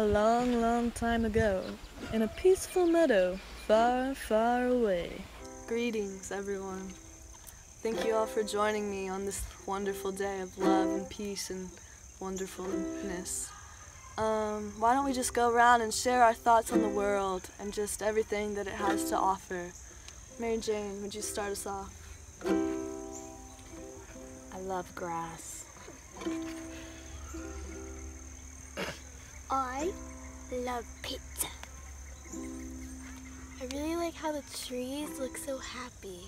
A long, long time ago, in a peaceful meadow, far, far away. Greetings, everyone. Thank you all for joining me on this wonderful day of love and peace and wonderfulness. Um, why don't we just go around and share our thoughts on the world and just everything that it has to offer? Mary Jane, would you start us off? I love grass. I love pizza. I really like how the trees look so happy.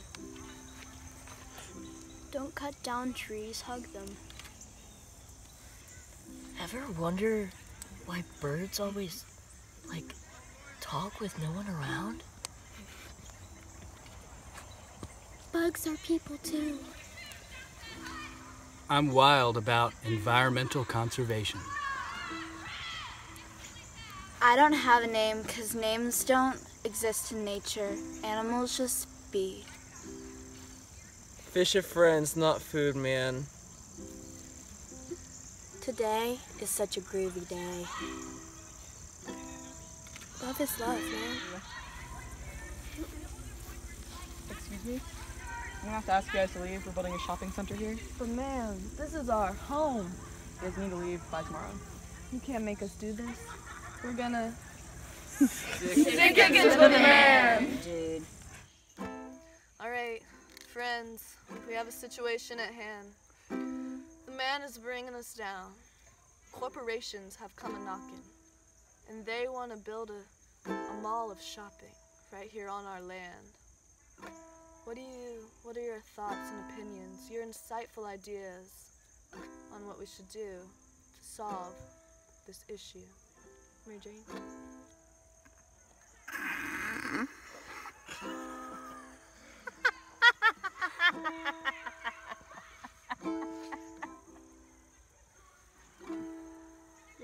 Don't cut down trees, hug them. Ever wonder why birds always, like, talk with no one around? Bugs are people too. I'm wild about environmental conservation. I don't have a name because names don't exist in nature. Animals just be. Fish are friends, not food, man. Today is such a groovy day. Love is love, man. Excuse me? I'm gonna have to ask you guys to leave. We're building a shopping center here. But man, this is our home. You guys need to leave by tomorrow. You can't make us do this. We're gonna. stick it into the man. Dude. All right, friends, we have a situation at hand. The man is bringing us down. Corporations have come a knocking, and they want to build a, a mall of shopping right here on our land. What do you? What are your thoughts and opinions? Your insightful ideas on what we should do to solve this issue, Mary Jane?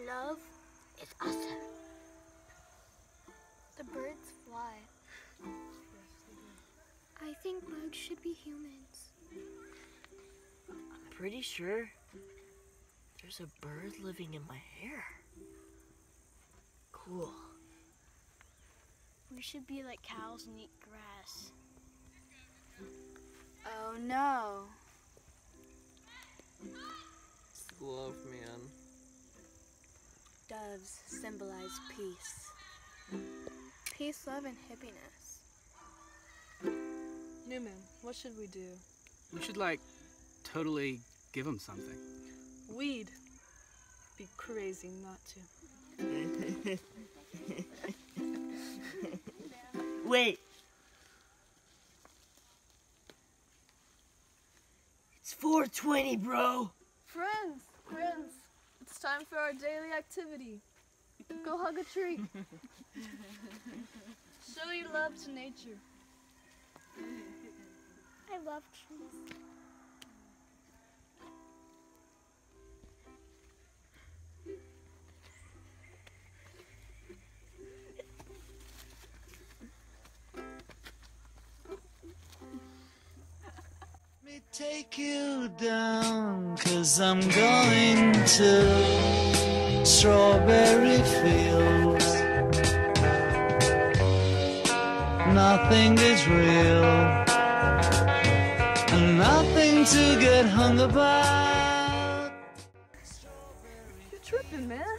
Love is awesome. The birds fly. I think bugs should be humans. I'm pretty sure there's a bird living in my hair. Cool. We should be like cows and eat grass. Oh no. Love, man. Doves symbolize peace. Peace, love, and happiness. Newman, what should we do? We should, like, totally give them something. Weed. Be crazy not to. Wait. It's 420, bro. Friends, friends, it's time for our daily activity. Go hug a tree. Show your love to nature. I love trees. Take you down, cause I'm going to strawberry fields. Nothing is real, and nothing to get hung about. You're tripping, man.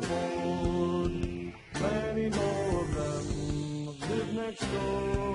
telephone. Many more of them live next door.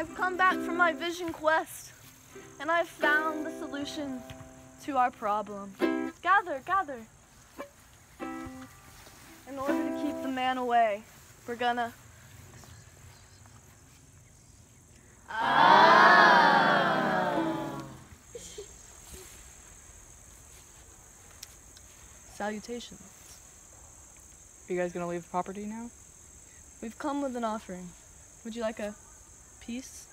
I've come back from my vision quest and I've found the solution to our problem. Gather, gather. In order to keep the man away, we're gonna. Ah. Salutations. Are you guys gonna leave the property now? We've come with an offering. Would you like a piece?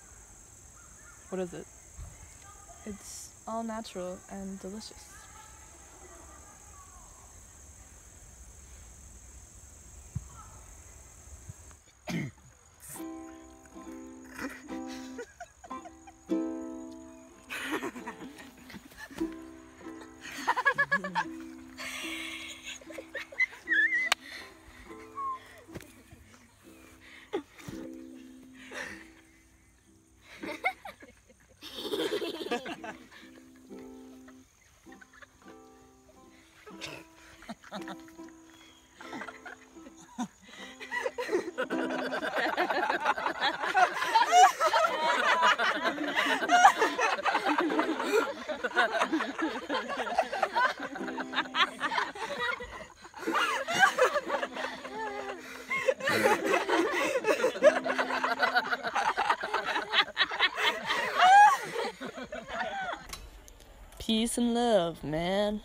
What is it? It's all natural and delicious. And love, man.